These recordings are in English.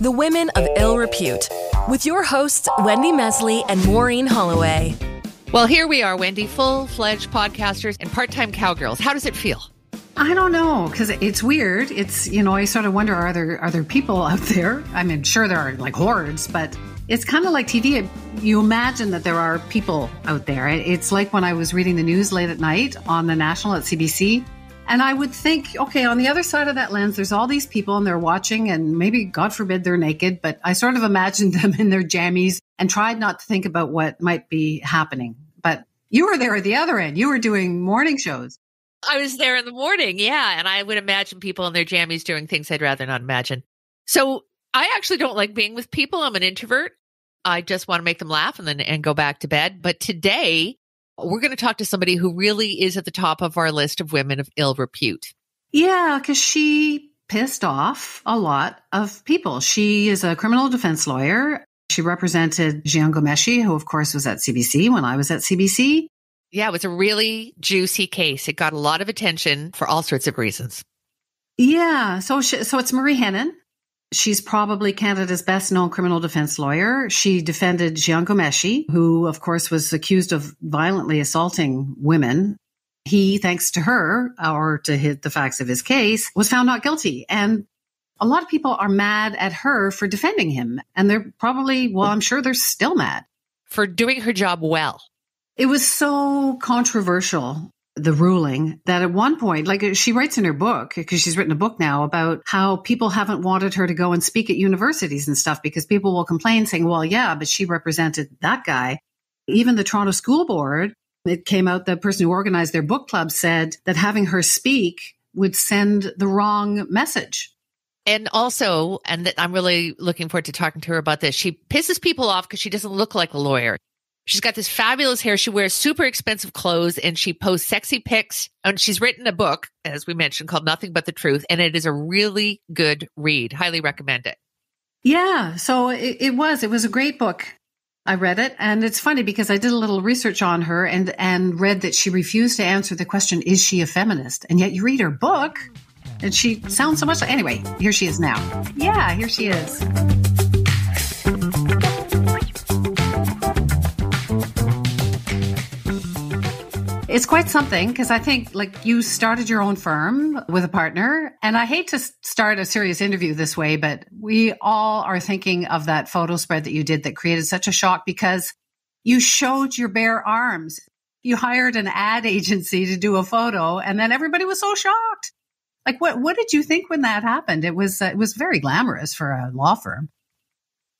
The Women of Ill Repute, with your hosts, Wendy Mesley and Maureen Holloway. Well, here we are, Wendy, full fledged podcasters and part time cowgirls. How does it feel? I don't know because it's weird. It's you know I sort of wonder are there are there people out there? I mean, sure there are like hordes, but it's kind of like TV. You imagine that there are people out there. It's like when I was reading the news late at night on the national at CBC, and I would think, okay, on the other side of that lens, there's all these people and they're watching, and maybe God forbid they're naked, but I sort of imagined them in their jammies and tried not to think about what might be happening. But you were there at the other end. You were doing morning shows. I was there in the morning, yeah. And I would imagine people in their jammies doing things I'd rather not imagine. So I actually don't like being with people. I'm an introvert. I just want to make them laugh and then and go back to bed. But today we're going to talk to somebody who really is at the top of our list of women of ill repute. Yeah, because she pissed off a lot of people. She is a criminal defense lawyer. She represented Jian Ghomeshi, who of course was at CBC when I was at CBC. Yeah, it was a really juicy case. It got a lot of attention for all sorts of reasons. Yeah, so she, so it's Marie Henein. She's probably Canada's best known criminal defense lawyer. She defended Jian Ghomeshi, who of course was accused of violently assaulting women. He, thanks to her or to hit the facts of his case, was found not guilty. And a lot of people are mad at her for defending him. And they're probably, well, I'm sure they're still mad. For doing her job well. It was so controversial, the ruling, that at one point, like uh, she writes in her book, because she's written a book now about how people haven't wanted her to go and speak at universities and stuff because people will complain saying, well, yeah, but she represented that guy. Even the Toronto School Board, it came out the person who organized their book club said that having her speak would send the wrong message. And also, and that I'm really looking forward to talking to her about this. She pisses people off because she doesn't look like a lawyer. She's got this fabulous hair. She wears super expensive clothes and she posts sexy pics. And she's written a book, as we mentioned, called Nothing But the Truth. And it is a really good read. Highly recommend it. Yeah. So it, it was. It was a great book. I read it and it's funny because I did a little research on her and and read that she refused to answer the question is she a feminist and yet you read her book and she sounds so much like anyway here she is now yeah here she is It's quite something because I think like you started your own firm with a partner and I hate to start a serious interview this way, but we all are thinking of that photo spread that you did that created such a shock because you showed your bare arms. You hired an ad agency to do a photo and then everybody was so shocked. Like what, what did you think when that happened? It was, uh, it was very glamorous for a law firm.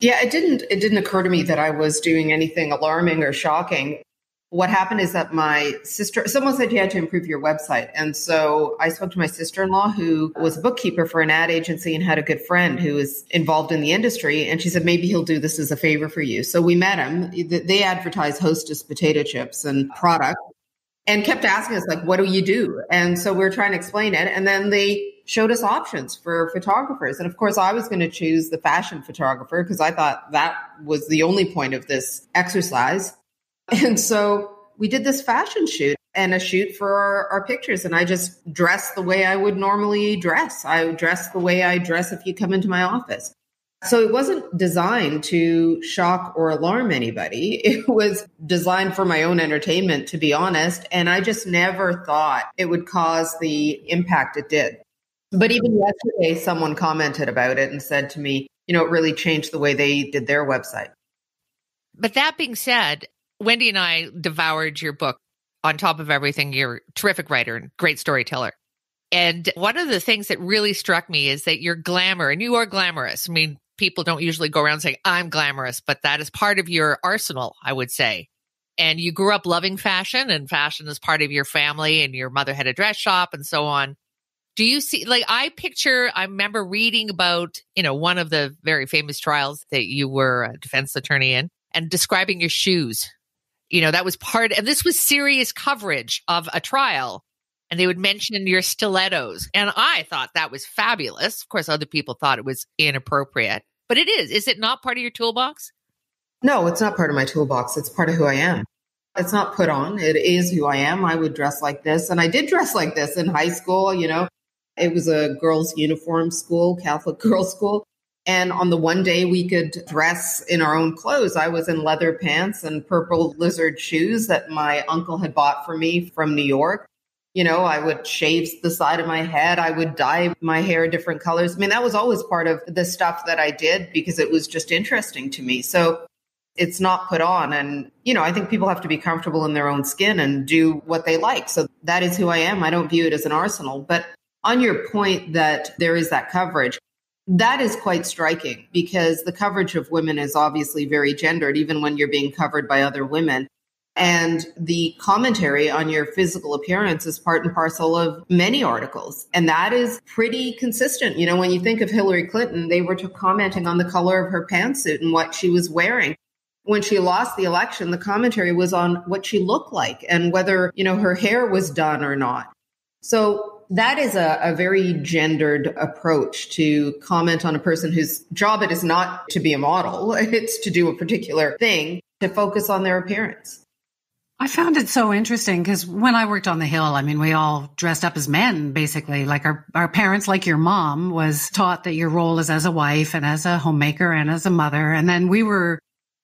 Yeah, it didn't it didn't occur to me that I was doing anything alarming or shocking what happened is that my sister, someone said you had to improve your website. And so I spoke to my sister in law, who was a bookkeeper for an ad agency and had a good friend who was involved in the industry. And she said, maybe he'll do this as a favor for you. So we met him. They advertise hostess potato chips and product and kept asking us, like, what do you do? And so we are trying to explain it. And then they showed us options for photographers. And of course, I was going to choose the fashion photographer because I thought that was the only point of this exercise. And so we did this fashion shoot and a shoot for our, our, pictures. And I just dressed the way I would normally dress. I dressed the way I dress if you come into my office. So it wasn't designed to shock or alarm anybody. It was designed for my own entertainment, to be honest. And I just never thought it would cause the impact it did. But even yesterday, someone commented about it and said to me, you know, it really changed the way they did their website. But that being said, Wendy and I devoured your book. On top of everything, you're a terrific writer and great storyteller. And one of the things that really struck me is that you're glamour and you are glamorous. I mean, people don't usually go around saying, I'm glamorous, but that is part of your arsenal, I would say. And you grew up loving fashion, and fashion is part of your family, and your mother had a dress shop and so on. Do you see, like, I picture, I remember reading about, you know, one of the very famous trials that you were a defense attorney in and describing your shoes you know, that was part, and this was serious coverage of a trial. And they would mention your stilettos. And I thought that was fabulous. Of course, other people thought it was inappropriate, but it is. Is it not part of your toolbox? No, it's not part of my toolbox. It's part of who I am. It's not put on. It is who I am. I would dress like this. And I did dress like this in high school. You know, it was a girls' uniform school, Catholic girls' school. And on the one day we could dress in our own clothes, I was in leather pants and purple lizard shoes that my uncle had bought for me from New York. You know, I would shave the side of my head. I would dye my hair different colors. I mean, that was always part of the stuff that I did because it was just interesting to me. So it's not put on. And, you know, I think people have to be comfortable in their own skin and do what they like. So that is who I am. I don't view it as an arsenal. But on your point that there is that coverage, that is quite striking because the coverage of women is obviously very gendered, even when you're being covered by other women. And the commentary on your physical appearance is part and parcel of many articles. And that is pretty consistent. You know, when you think of Hillary Clinton, they were commenting on the color of her pantsuit and what she was wearing. When she lost the election, the commentary was on what she looked like and whether, you know, her hair was done or not. So that is a, a, very gendered approach to comment on a person whose job it is not to be a model. It's to do a particular thing to focus on their appearance. I found it so interesting because when I worked on the Hill, I mean, we all dressed up as men, basically. Like our, our parents, like your mom, was taught that your role is as a wife and as a homemaker and as a mother. And then we were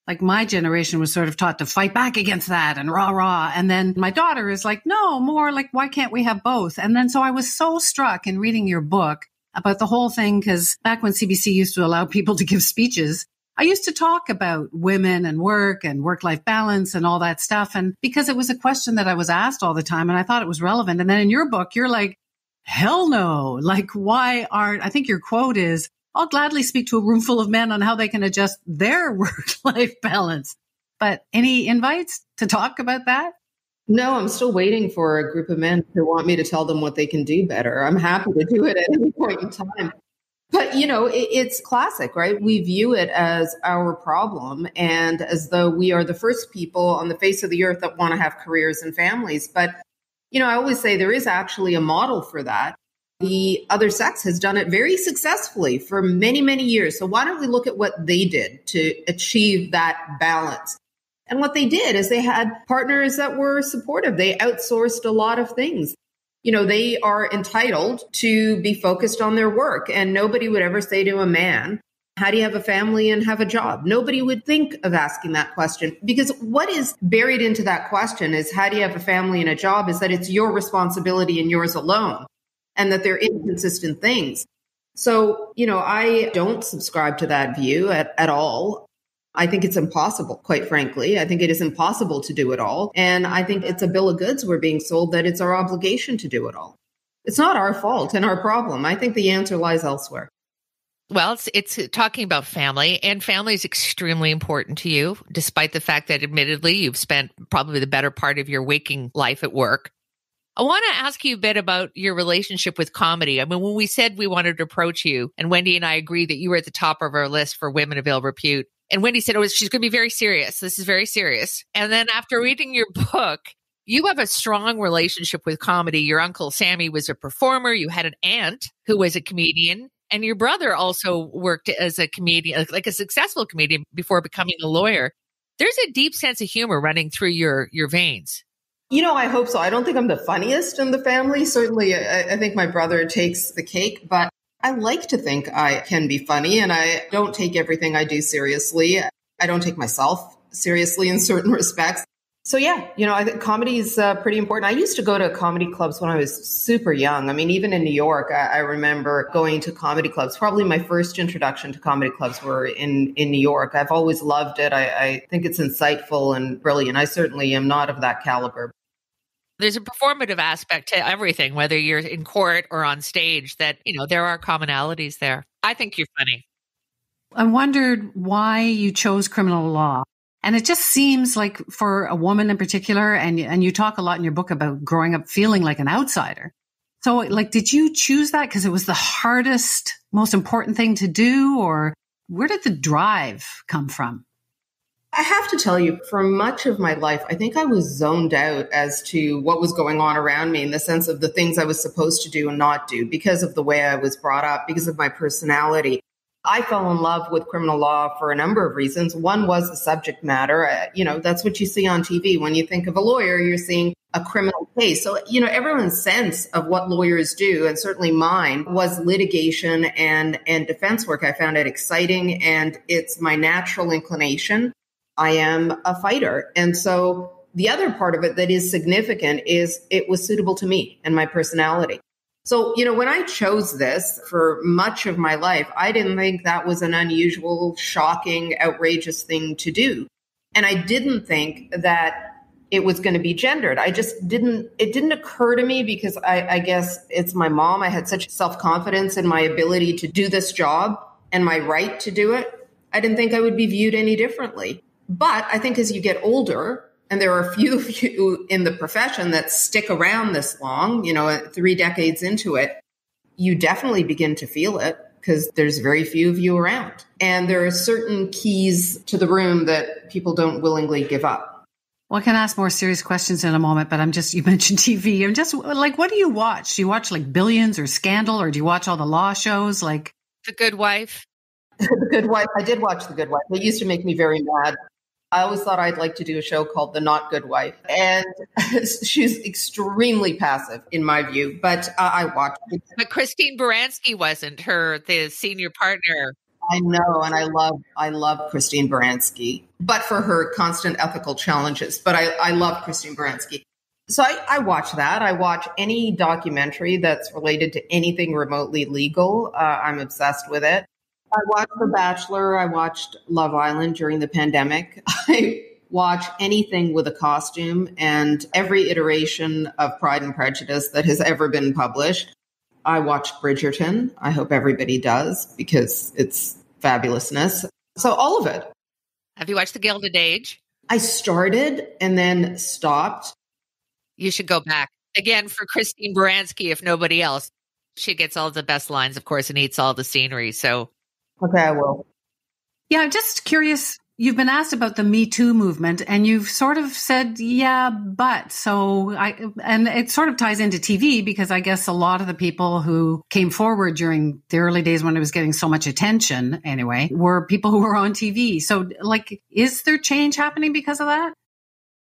like my generation was sort of taught to fight back against that and rah rah. And then my daughter is like, no, more like, why can't we have both? And then so I was so struck in reading your book about the whole thing because back when CBC used to allow people to give speeches, I used to talk about women and work and work life balance and all that stuff. And because it was a question that I was asked all the time and I thought it was relevant. And then in your book, you're like, hell no. Like, why aren't, I think your quote is, I'll gladly speak to a room full of men on how they can adjust their work life balance. But any invites to talk about that? No, I'm still waiting for a group of men who want me to tell them what they can do better. I'm happy to do it at any point in time. But, you know, it, it's classic, right? We view it as our problem and as though we are the first people on the face of the earth that want to have careers and families. But, you know, I always say there is actually a model for that the other sex has done it very successfully for many, many years. So why don't we look at what they did to achieve that balance? And what they did is they had partners that were supportive. They outsourced a lot of things. You know, they are entitled to be focused on their work. And nobody would ever say to a man, how do you have a family and have a job? Nobody would think of asking that question because what is buried into that question is how do you have a family and a job is that it's your responsibility and yours alone and that they're inconsistent things. So, you know, I don't subscribe to that view at, at all. I think it's impossible, quite frankly. I think it is impossible to do it all. And I think it's a bill of goods we're being sold that it's our obligation to do it all. It's not our fault and our problem. I think the answer lies elsewhere. Well, it's, it's talking about family, and family is extremely important to you, despite the fact that admittedly you've spent probably the better part of your waking life at work. I want to ask you a bit about your relationship with comedy. I mean, when we said we wanted to approach you, and Wendy and I agreed that you were at the top of our list for women of ill repute, and Wendy said, Oh, she's going to be very serious. This is very serious. And then after reading your book, you have a strong relationship with comedy. Your uncle Sammy was a performer. You had an aunt who was a comedian. And your brother also worked as a comedian, like a successful comedian before becoming a lawyer. There's a deep sense of humor running through your, your veins. You know, I hope so. I don't think I'm the funniest in the family. Certainly, I, I, think my brother takes the cake, but I like to think I can be funny and I don't take everything I do seriously. I don't take myself seriously in certain respects. So yeah, you know, I think comedy is uh, pretty important. I used to go to comedy clubs when I was super young. I mean, even in New York, I, I, remember going to comedy clubs. Probably my first introduction to comedy clubs were in in New York. I've always loved it. I, I think it's insightful and brilliant. I certainly am not of that caliber. There's a performative aspect to everything, whether you're in court or on stage. That you know there are commonalities there. I think you're funny. I wondered why you chose criminal law. And it just seems like for a woman in particular, and, and you talk a lot in your book about growing up feeling like an outsider. So like, did you choose that because it was the hardest, most important thing to do? Or where did the drive come from? I have to tell you, for much of my life, I think I was zoned out as to what was going on around me in the sense of the things I was supposed to do and not do because of the way I was brought up, because of my personality. I fell in love with criminal law for a number of reasons. One was the subject matter. Uh, you know, that's what you see on TV. When you think of a lawyer, you're seeing a criminal case. So, you know, everyone's sense of what lawyers do, and certainly mine, was litigation and, and defense work. I found it exciting and it's my natural inclination. I am a fighter. And so the other part of it that is significant is it was suitable to me and my personality. So, you know, when I chose this for much of my life, I didn't think that was an unusual, shocking, outrageous thing to do. And I didn't think that it was going to be gendered. I just didn't, it didn't occur to me because I, I guess it's my mom. I had such self confidence in my ability to do this job and my right to do it. I didn't think I would be viewed any differently. But I think as you get older, and there are a few of you in the profession that stick around this long, you know, three decades into it, you definitely begin to feel it because there's very few of you around. And there are certain keys to the room that people don't willingly give up. Well, I can ask more serious questions in a moment, but I'm just, you mentioned TV. I'm just like, what do you watch? Do you watch like Billions or Scandal or do you watch all the law shows like The Good Wife? the Good Wife. I did watch The Good Wife. It used to make me very mad I always thought I'd like to do a show called The Not Good Wife. And she's extremely passive, in my view, but uh, I watched it. But Christine Baranski wasn't her, the senior partner. I know, and I love I love Christine Baranski, but for her constant ethical challenges. But I, I love Christine Baranski. So I, I watch that. I watch any documentary that's related to anything remotely legal. Uh, I'm obsessed with it. I watched The Bachelor. I watched Love Island during the pandemic. I watch anything with a costume and every iteration of Pride and Prejudice that has ever been published. I watched Bridgerton. I hope everybody does because it's fabulousness. So all of it. Have you watched The Gilded Age? I started and then stopped. You should go back again for Christine Baranski, if nobody else. She gets all the best lines, of course, and eats all the scenery. So Okay, I will. Yeah, I'm just curious. You've been asked about the Me Too movement and you've sort of said, yeah, but so I, and it sort of ties into TV because I guess a lot of the people who came forward during the early days when it was getting so much attention anyway were people who were on TV. So like, is there change happening because of that?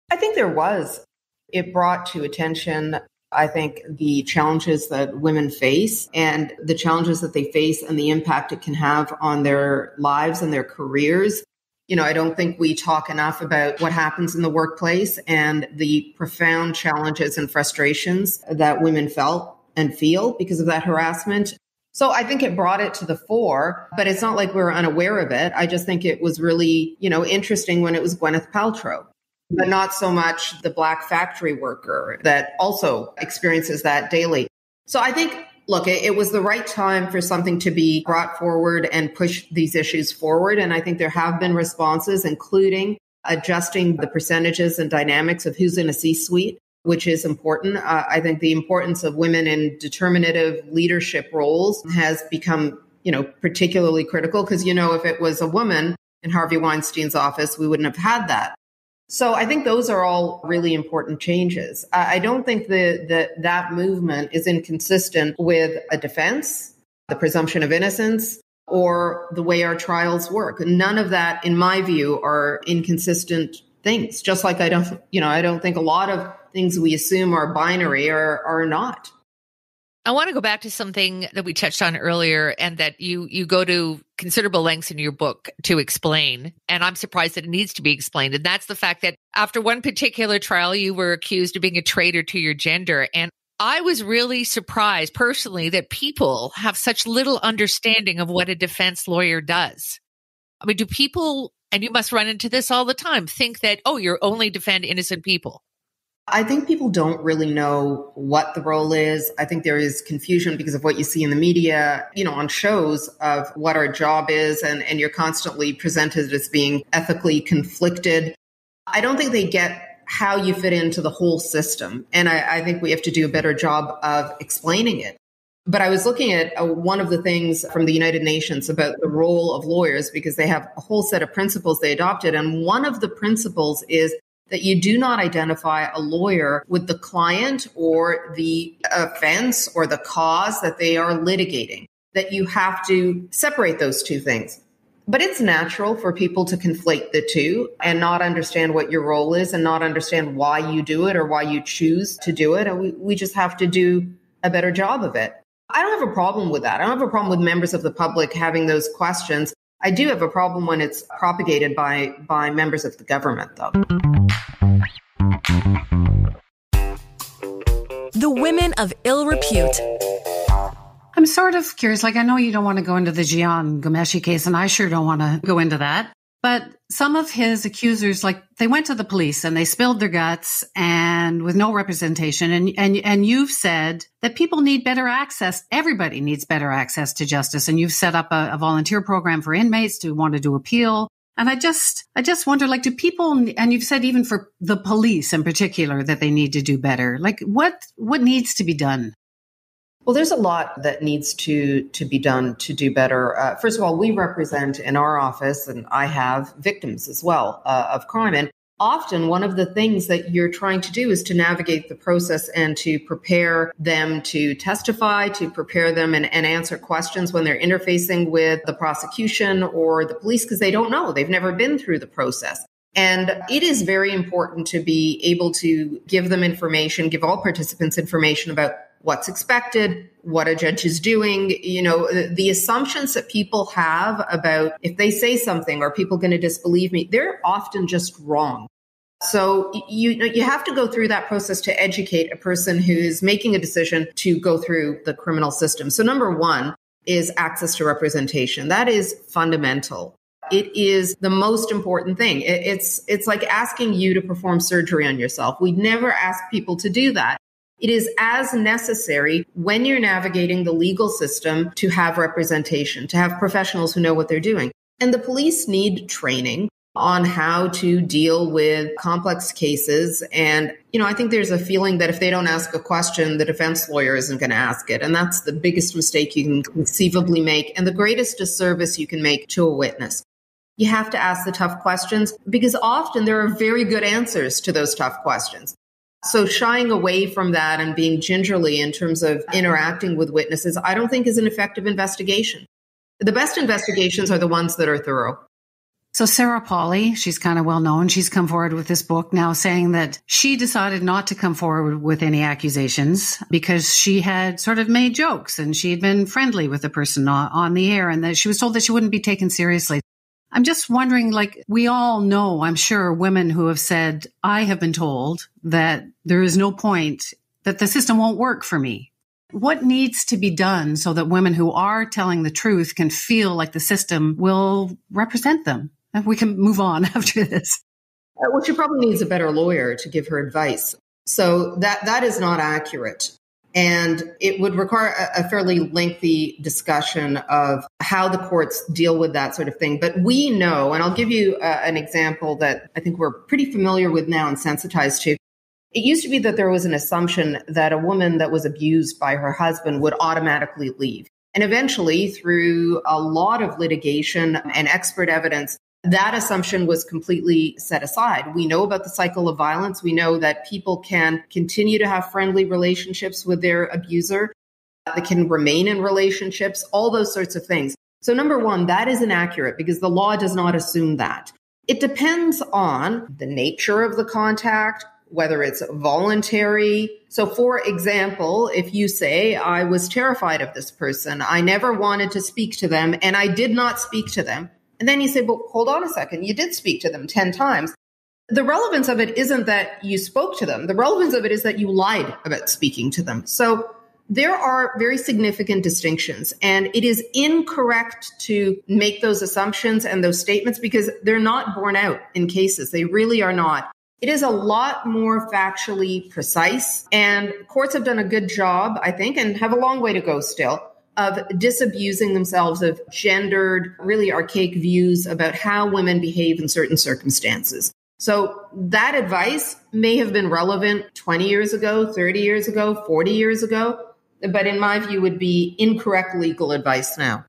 I think there was. It brought to attention I think the challenges that women face and the challenges that they face and the impact it can have on their lives and their careers. You know, I don't think we talk enough about what happens in the workplace and the profound challenges and frustrations that women felt and feel because of that harassment. So I think it brought it to the fore, but it's not like we are unaware of it. I just think it was really, you know, interesting when it was Gwyneth Paltrow but not so much the black factory worker that also experiences that daily. So I think, look, it, it, was the right time for something to be brought forward and push these issues forward. And I think there have been responses, including adjusting the percentages and dynamics of who's in a C suite. Which is important. Uh, I think the importance of women in determinative leadership roles has become, you know, particularly critical because, you know, if it was a woman in Harvey Weinstein's office, we wouldn't have had that. So I think those are all really important changes. I don't think that that that movement is inconsistent with a defense, the presumption of innocence, or the way our trials work. None of that, in my view, are inconsistent things. Just like I don't, you know, I don't think a lot of things we assume are binary are are not. I want to go back to something that we touched on earlier and that you you go to considerable lengths in your book to explain and I'm surprised that it needs to be explained and that's the fact that after one particular trial you were accused of being a traitor to your gender and I was really surprised personally that people have such little understanding of what a defense lawyer does. I mean do people and you must run into this all the time think that oh you're only defend innocent people. I think people don't really know what the role is. I think there is confusion because of what you see in the media, you know, on shows of what our job is, and, and you're constantly presented as being ethically conflicted. I don't think they get how you fit into the whole system. And I, I think we have to do a better job of explaining it. But I was looking at uh, one of the things from the United Nations about the role of lawyers because they have a whole set of principles they adopted. And one of the principles is that you do not identify a lawyer with the client or the offense or the cause that they are litigating. that you have to separate those two things. But it's natural for people to conflate the two and not understand what your role is and not understand why you do it or why you choose to do it. And we, we just have to do a better job of it. I don't have a problem with that. I don't have a problem with members of the public having those questions. I do have a problem when it's propagated by by members of the government though. The women of ill repute. I'm sort of curious. Like, I know you don't want to go into the Jian Ghomeshi case, and I sure don't want to go into that. But some of his accusers, like they went to the police and they spilled their guts and with no representation. And, and, and you've said that people need better access. Everybody needs better access to justice. And you've set up a, a volunteer program for inmates to want to do appeal. And I just, I just wonder, like, do people, and you've said even for the police in particular that they need to do better. Like, what, what needs to be done? Well, there's a lot that needs to to be done to do better. Uh, first of all, we represent in our office, and I have victims as well uh, of crime. And often, one of the things that you're trying to do is to navigate the process and to prepare them to testify, to prepare them and, and answer questions when they're interfacing with the prosecution or the police because they don't know; they've never been through the process. And it is very important to be able to give them information, give all participants information about what's expected, what a judge is doing, you know, the, the assumptions that people have about if they say something are people going to disbelieve me, they're often just wrong. So you you have to go through that process to educate a person who is making a decision to go through the criminal system. So number 1 is access to representation. That is fundamental. It is the most important thing. It's it's like asking you to perform surgery on yourself. We never ask people to do that. It is as necessary when you're navigating the legal system to have representation, to have professionals who know what they're doing. And the police need training on how to deal with complex cases. And, you know, I think there's a feeling that if they don't ask a question, the defense lawyer isn't going to ask it. And that's the biggest mistake you can conceivably make and the greatest disservice you can make to a witness. You have to ask the tough questions because often there are very good answers to those tough questions. So shying away from that and being gingerly in terms of uh-huh. interacting with witnesses, I don't think is an effective investigation. The best investigations are the ones that are thorough. So Sarah Polley, she's kind of well known. She's come forward with this book now saying that she decided not to come forward with any accusations because she had sort of made jokes and she had been friendly with the person on the air and that she was told that she wouldn't be taken seriously. I'm just wondering, like, we all know, I'm sure, women who have said, I have been told that there is no point, that the system won't work for me. What needs to be done so that women who are telling the truth can feel like the system will represent them? And we can move on after this. Uh, well, she probably needs a better lawyer to give her advice. So that that is not accurate. And it would require a, fairly lengthy discussion of how the courts deal with that sort of thing. But we know, and I'll give you uh, an example that I think we're pretty familiar with now and sensitized to. It used to be that there was an assumption that a woman that was abused by her husband would automatically leave. And eventually, through a lot of litigation and expert evidence, that assumption was completely set aside. We know about the cycle of violence. We know that people can continue to have friendly relationships with their abuser. Uh, they can remain in relationships, all those sorts of things. So, number one, that is inaccurate because the law does not assume that. It depends on the nature of the contact, whether it's voluntary. So, for example, if you say, I was terrified of this person, I never wanted to speak to them, and I did not speak to them, and then you say, well, hold on a second. You did speak to them 10 times. The relevance of it isn't that you spoke to them. The relevance of it is that you lied about speaking to them. So there are very significant distinctions and it is incorrect to make those assumptions and those statements because they're not borne out in cases. They really are not. It is a lot more factually precise and courts have done a good job, I think, and have a long way to go still of disabusing themselves of gendered, really archaic views about how women behave in certain circumstances. So that advice may have been relevant 20 years ago, 30 years ago, 40 years ago, but in my view would be incorrect legal advice now.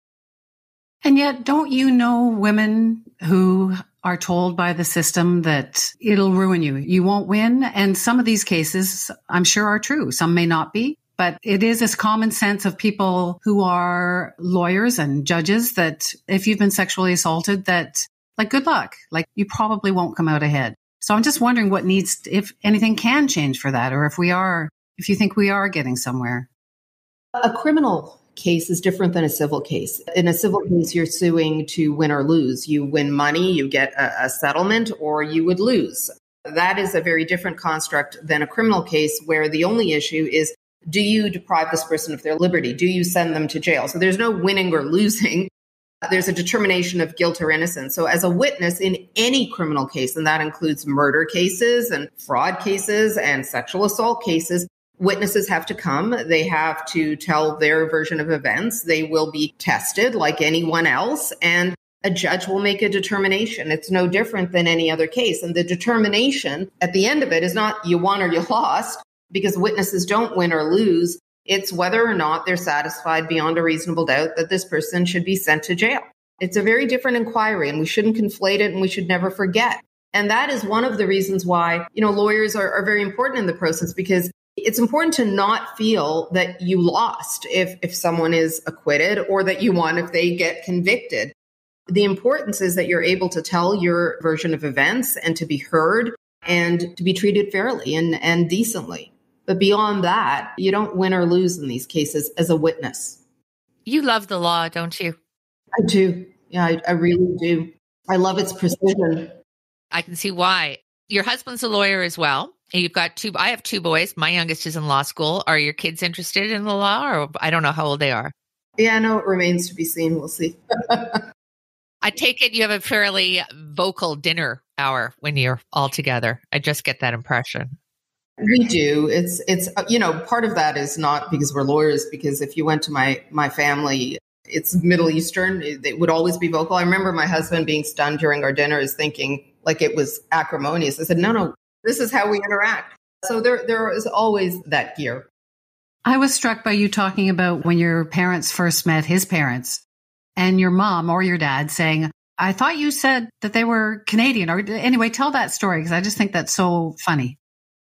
And yet, don't you know women who are told by the system that it'll ruin you? You won't win. And some of these cases, I'm sure, are true. Some may not be. But it is this common sense of people who are lawyers and judges that if you've been sexually assaulted, that like good luck, like you probably won't come out ahead. So I'm just wondering what needs, if anything can change for that, or if we are, if you think we are getting somewhere. A criminal case is different than a civil case. In a civil case, you're suing to win or lose. You win money, you get a, a, settlement, or you would lose. That is a very different construct than a criminal case where the only issue is do you deprive this person of their liberty? Do you send them to jail? So there's no winning or losing. There's a determination of guilt or innocence. So, as a witness in any criminal case, and that includes murder cases and fraud cases and sexual assault cases, witnesses have to come. They have to tell their version of events. They will be tested like anyone else. And a judge will make a determination. It's no different than any other case. And the determination at the end of it is not you won or you lost because witnesses don't win or lose. It's whether or not they're satisfied beyond a reasonable doubt that this person should be sent to jail. It's a very different inquiry and we shouldn't conflate it and we should never forget. And that is one of the reasons why, you know, lawyers are, are very important in the process because it's important to not feel that you lost if, if someone is acquitted or that you won if they get convicted. The importance is that you're able to tell your version of events and to be heard and to be treated fairly and, and decently. But beyond that, you don't win or lose in these cases as a witness. You love the law, don't you? I do. Yeah, I, I really do. I love its precision. I can see why. Your husband's a lawyer as well. And you've got two, I have two boys. My youngest is in law school. Are your kids interested in the law or I don't know how old they are? Yeah, no, it remains to be seen. We'll see. I take it you have a fairly vocal dinner hour when you're all together. I just get that impression. We do. It's it's uh, you know part of that is not because we're lawyers. Because if you went to my my family, it's Middle Eastern. They would always be vocal. I remember my husband being stunned during our dinners, thinking like it was acrimonious. I said, no, no, this is how we interact. So there there is always that gear. I was struck by you talking about when your parents first met his parents, and your mom or your dad saying, I thought you said that they were Canadian. Or anyway, tell that story because I just think that's so funny.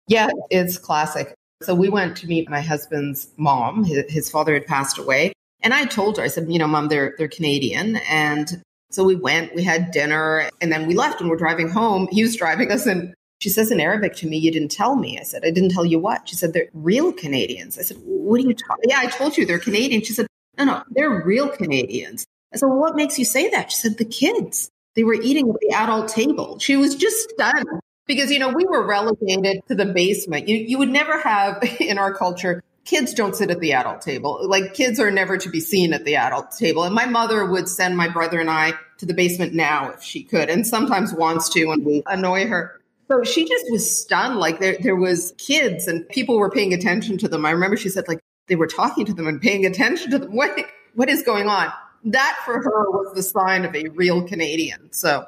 Yeah, it's classic. So we went to meet my husband's mom. His, father had passed away. And I told her, I said, you know, mom, they're, they're Canadian. And so we went, we had dinner, and then we left and we're driving home. He was driving us and she says in Arabic to me, You didn't tell me. I said, I didn't tell you what? She said, They're real Canadians. I said, What are you talking? Yeah, I told you they're Canadian. She said, No, no, they're real Canadians. I said, Well, what makes you say that? She said, The kids. They were eating at the adult table. She was just stunned because you know we were relegated to the basement. You you would never have in our culture kids don't sit at the adult table. Like kids are never to be seen at the adult table. And my mother would send my brother and I to the basement now if she could, and sometimes wants to when we annoy her. So she just was stunned. Like there there was kids and people were paying attention to them. I remember she said like they were talking to them and paying attention to them. What what is going on? That for her was the sign of a real Canadian. So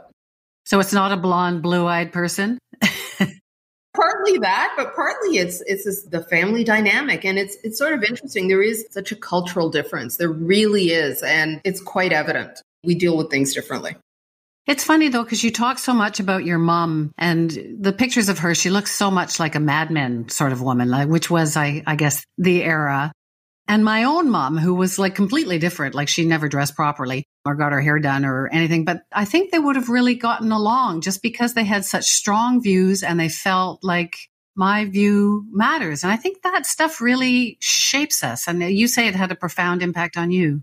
so it's not a blonde, blue-eyed person. Partly that, but partly it's it's this, the family dynamic, and it's it's sort of interesting. There is such a cultural difference. There really is, and it's quite evident. We deal with things differently. It's funny though, because you talk so much about your mom and the pictures of her. She looks so much like a Mad Men sort of woman, like, which was, I, I guess, the era. And my own mom, who was like completely different, like she never dressed properly or got her hair done or anything. But I think they would have really gotten along just because they had such strong views and they felt like my view matters. And I think that stuff really shapes us. And you say it had a profound impact on you.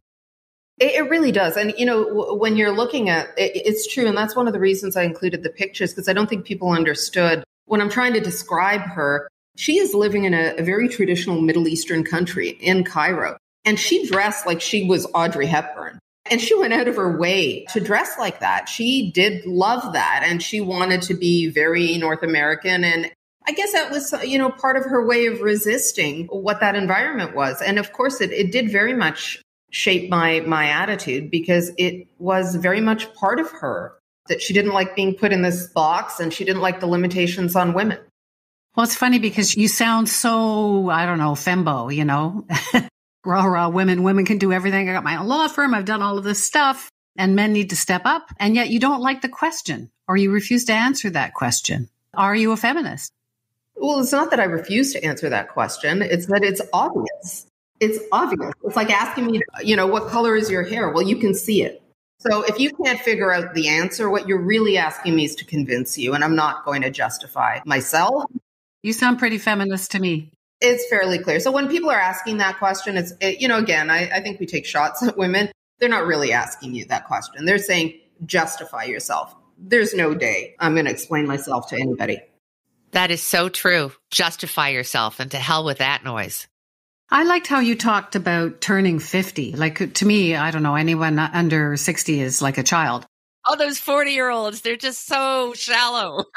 It, really does. And, you know, when you're looking at it, it's true. And that's one of the reasons I included the pictures because I don't think people understood when I'm trying to describe her she is living in a, a very traditional Middle Eastern country in Cairo. And she dressed like she was Audrey Hepburn. And she went out of her way to dress like that. She did love that. And she wanted to be very North American. And I guess that was, uh, you know, part of her way of resisting what that environment was. And of course, it, it did very much shape my, my attitude because it was very much part of her that she didn't like being put in this box and she didn't like the limitations on women. Well, it's funny because you sound so, I don't know, fembo, you know, rah, rah, women, women can do everything. I got my own law firm. I've done all of this stuff and men need to step up. And yet you don't like the question or you refuse to answer that question. Are you a feminist? Well, it's not that I refuse to answer that question. It's that it's obvious. It's obvious. It's like asking me, you know, what color is your hair? Well, you can see it. So if you can't figure out the answer, what you're really asking me is to convince you, and I'm not going to justify myself. You sound pretty feminist to me. It's fairly clear. So when people are asking that question, it's, it, you know, again, I, I think we take shots at women. They're not really asking you that question. They're saying, justify yourself. There's no day I'm going to explain myself to anybody. That is so true. Justify yourself and to hell with that noise. I liked how you talked about turning 50. Like to me, I don't know, anyone under 60 is like a child. All those 40 year olds, they're just so shallow.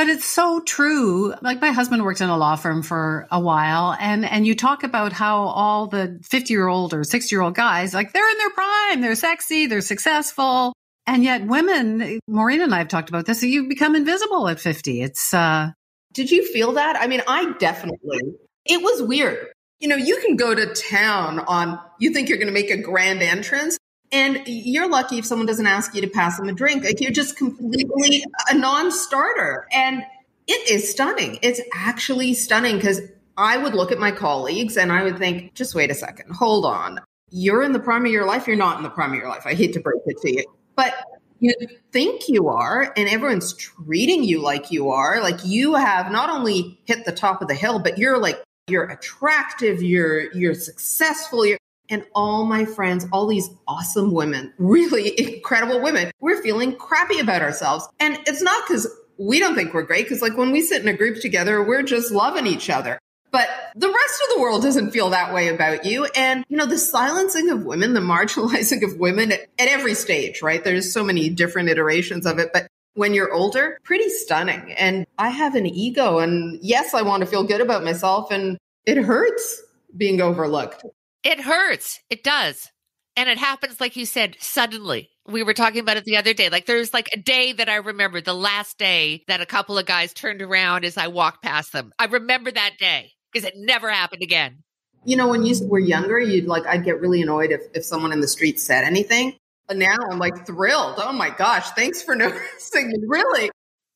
but it's so true. Like my husband worked in a law firm for a while and, and you talk about how all the 50 year old or 60 year old guys, like they're in their prime, they're sexy, they're successful. And yet women, Maureen and I have talked about this, you become invisible at 50. It's, uh, did you feel that? I mean, I definitely it was weird. You know, you can go to town on, you think you're going to make a grand entrance, and you're lucky if someone doesn't ask you to pass them a drink. Like you're just completely a non starter. And it is stunning. It's actually stunning because I would look at my colleagues and I would think, just wait a second, hold on. You're in the prime of your life. You're not in the prime of your life. I hate to break it to you. But you think you are, and everyone's treating you like you are. Like you have not only hit the top of the hill, but you're like you're attractive, you're you're successful, you're and all my friends, all these awesome women, really incredible women, we're feeling crappy about ourselves. And it's not because we don't think we're great, because like when we sit in a group together, we're just loving each other. But the rest of the world doesn't feel that way about you. And, you know, the silencing of women, the marginalizing of women at, at every stage, right? There's so many different iterations of it. But when you're older, pretty stunning. And I have an ego and yes, I want to feel good about myself and it hurts being overlooked. It hurts. It does. And it happens, like you said, suddenly. We were talking about it the other day. Like there's like a day that I remember, the last day that a couple of guys turned around as I walked past them. I remember that day because it never happened again. You know, when you were younger, you'd like, I'd get really annoyed if, if someone in the street said anything But now I'm like thrilled. Oh my gosh, thanks for noticing. Really.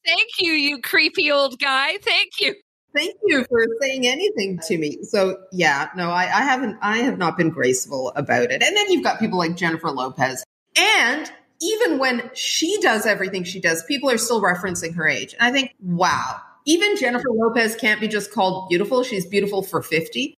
Thank you, you creepy old guy. Thank you. Thank you for saying anything to me. So yeah, no, I, I haven't I have not been graceful about it. And then you've got people like Jennifer Lopez. And even when she does everything she does, people are still referencing her age. And I think, wow, even Jennifer Lopez can't be just called beautiful. She's beautiful for 50.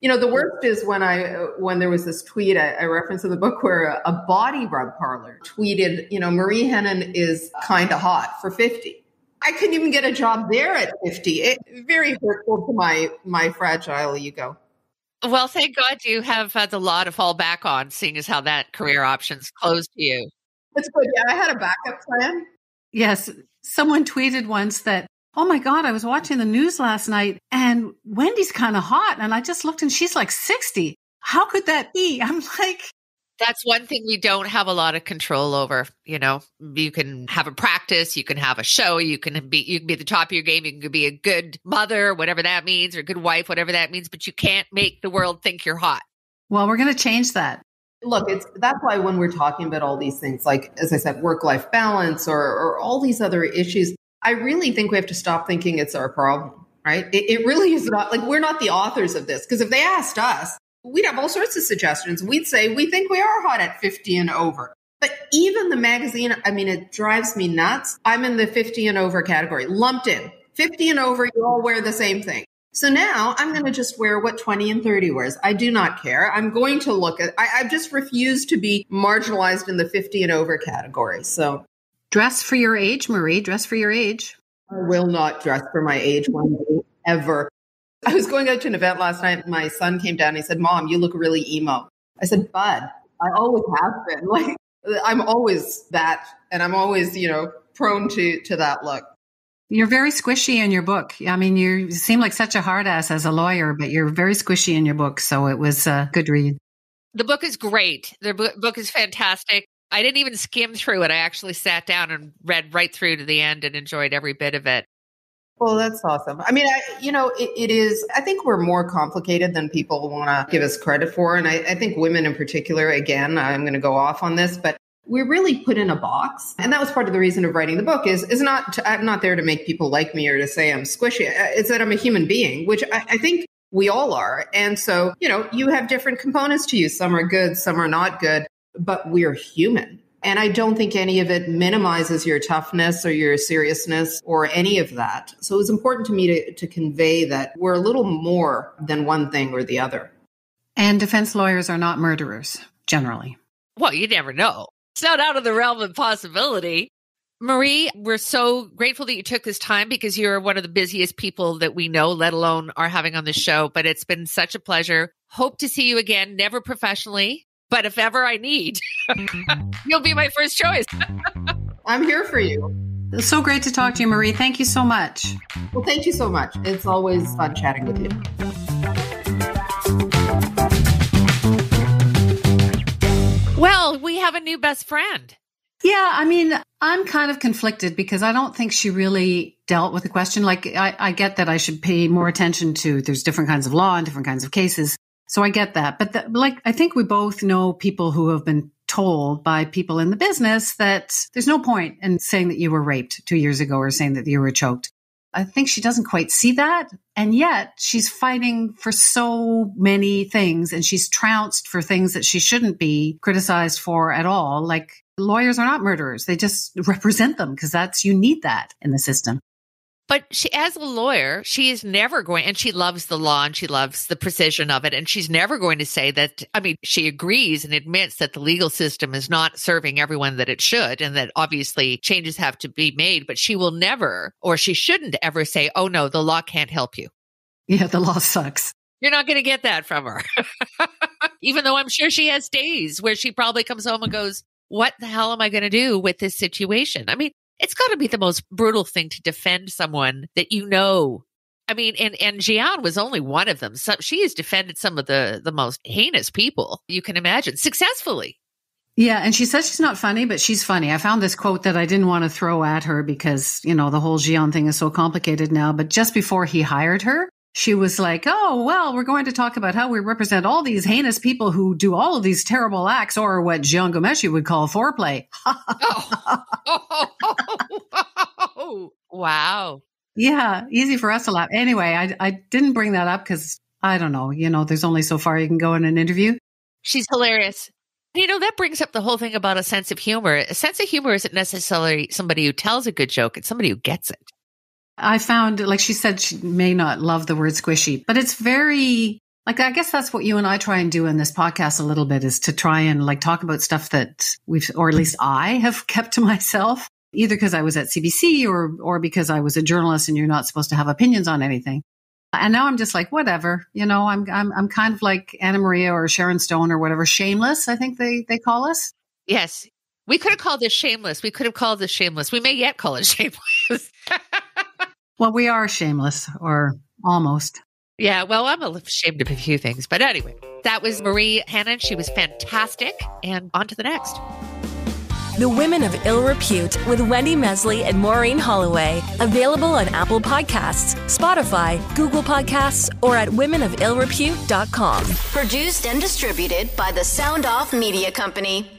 You know, the worst is when I when there was this tweet I, I referenced in the book where a, a body rub parlor tweeted, you know, Marie Henein is kind of hot for fifty. I couldn't even get a job there at fifty. It very hurtful to my my fragile ego. Well, thank God you have had the law to fall back on, seeing as how that career option's closed to you. That's good. Yeah, I had a backup plan. Yes. Someone tweeted once that oh my God, I was watching the news last night and Wendy's kind of hot. And I just looked and she's like 60. How could that be? I'm like, that's one thing we don't have a lot of control over. You know, you can have a practice, you can have a show, you can be you can be at the top of your game, you can be a good mother, whatever that means, or a good wife, whatever that means, but you can't make the world think you're hot. Well, we're going to change that. Look, it's that's why when we're talking about all these things, like as I said, work life balance or, or all these other issues, I really think we have to stop thinking it's our problem, right? It, it really is not like we're not the authors of this. Because if they asked us, we'd have all sorts of suggestions. We'd say, we think we are hot at 50 and over. But even the magazine, I mean, it drives me nuts. I'm in the 50 and over category, lumped in. 50 and over, you all wear the same thing. So now I'm going to just wear what 20 and 30 wears. I do not care. I'm going to look at, I, I just refuse to be marginalized in the 50 and over category. So Dress for your age, Marie. Dress for your age. I will not dress for my age one day ever. I was going out to an event last night. My son came down. And he said, "Mom, you look really emo." I said, "Bud, I always have been. Like, I'm always that, and I'm always, you know, prone to to that look." You're very squishy in your book. I mean, you seem like such a hard ass as a lawyer, but you're very squishy in your book. So it was a good read. The book is great. The book is fantastic. I didn't even skim through it. I actually sat down and read right through to the end and enjoyed every bit of it. Well, that's awesome. I mean, I, you know, it, it is, I think we're more complicated than people want to give us credit for. And I, I think women in particular, again, I'm going to go off on this, but we're really put in a box. And that was part of the reason of writing the book is, is not, to, I'm not there to make people like me or to say I'm squishy. Uh, it's that I'm a human being, which I, I think we all are. And so, you know, you have different components to you. Some are good, some are not good, but we're human. And I don't think any of it minimizes your toughness or your seriousness or any of that. So it was important to me to, to convey that we're a little more than one thing or the other. And defense lawyers are not murderers, generally. Well, you never know. It's not out of the realm of possibility. Marie, we're so grateful that you took this time because you're one of the busiest people that we know, let alone are having on the show. But it's been such a pleasure. Hope to see you again, never professionally, but if ever I need, you'll be my first choice. I'm here for you. It's so great to talk to you, Marie. Thank you so much. Well, thank you so much. It's always fun chatting with you. Well, we have a new best friend. Yeah, I mean, I'm kind of conflicted because I don't think she really dealt with the question. Like, I, I, get that I should pay more attention to there's different kinds of law and different kinds of cases. So I get that. But the, like, I think we both know people who have been told by people in the business that there's no point in saying that you were raped two years ago or saying that you were choked. I think she doesn't quite see that. And yet she's fighting for so many things and she's trounced for things that she shouldn't be criticized for at all. Like lawyers are not murderers. They just represent them because that's, you need that in the system. But she, as a lawyer, she is never going, and she loves the law and she loves the precision of it. And she's never going to say that, I mean, she agrees and admits that the legal system is not serving everyone that it should, and that obviously changes have to be made. But she will never, or she shouldn't ever say, oh no, the law can't help you. Yeah, the law sucks. You're not going to get that from her. Even though I'm sure she has days where she probably comes home and goes, what the hell am I going to do with this situation? I mean, it's got to be the most brutal thing to defend someone that you know. I mean, and and Jian was only one of them. So she has defended some of the the most heinous people you can imagine successfully. Yeah, and she says she's not funny, but she's funny. I found this quote that I didn't want to throw at her because, you know, the whole Jian thing is so complicated now. But just before he hired her, she was like, Oh, well, we're going to talk about how we represent all these heinous people who do all of these terrible acts or what Jian Ghomeshi would call foreplay. oh. wow. Yeah, easy for us to laugh. Anyway, I, I didn't bring that up because I don't know, you know, there's only so far you can go in an interview. She's hilarious. You know, that brings up the whole thing about a sense of humor. A sense of humor isn't necessarily somebody who tells a good joke, it's somebody who gets it. I found, like she said, she may not love the word squishy, but it's very, like, I guess that's what you and I try and do in this podcast a little bit is to try and like talk about stuff that we've, or at least I have kept to myself, either because I was at CBC or, or because I was a journalist and you're not supposed to have opinions on anything. And now I'm just like, whatever, you know, I'm, I'm, I'm kind of like Anna Maria or Sharon Stone or whatever, shameless, I think they, they call us. Yes. We could have called this shameless. We could have called this shameless. We may yet call it shameless. Well, we are shameless, or almost. Yeah, well, I'm ashamed of a few things. But anyway, that was Marie Henein. She was fantastic. And on to the next. The Women of Ill Repute with Wendy Mesley and Maureen Holloway. Available on Apple Podcasts, Spotify, Google Podcasts, or at womenofillrepute.com. Produced and distributed by the Sound Off Media Company.